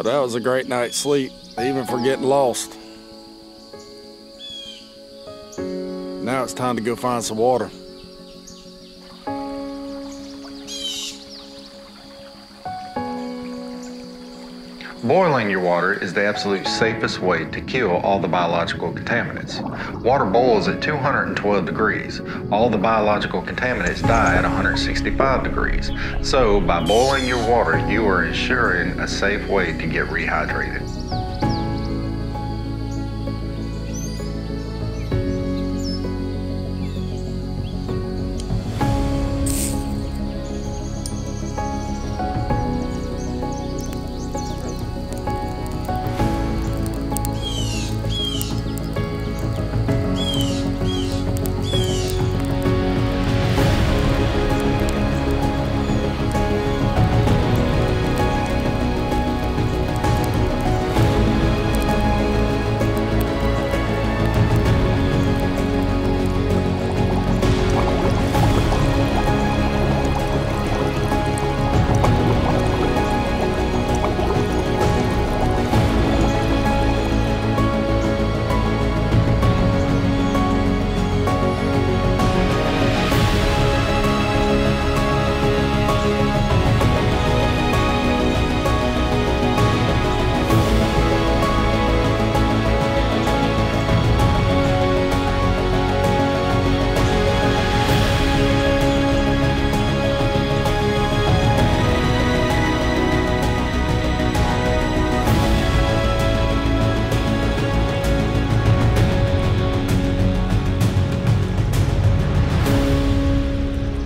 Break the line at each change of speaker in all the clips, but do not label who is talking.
But that was a great night's sleep, even for getting lost. Now it's time to go find some water.
Boiling your water is the absolute safest way to kill all the biological contaminants. Water boils at 212 degrees. All the biological contaminants die at 165 degrees. So by boiling your water, you are ensuring a safe way to get rehydrated.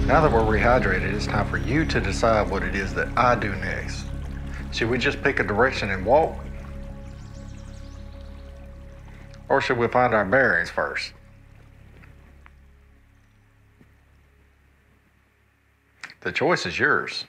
Now that we're rehydrated, it's time for you to decide what it is that I do next. Should we just pick a direction and walk? Or should we find our bearings first? The choice is yours.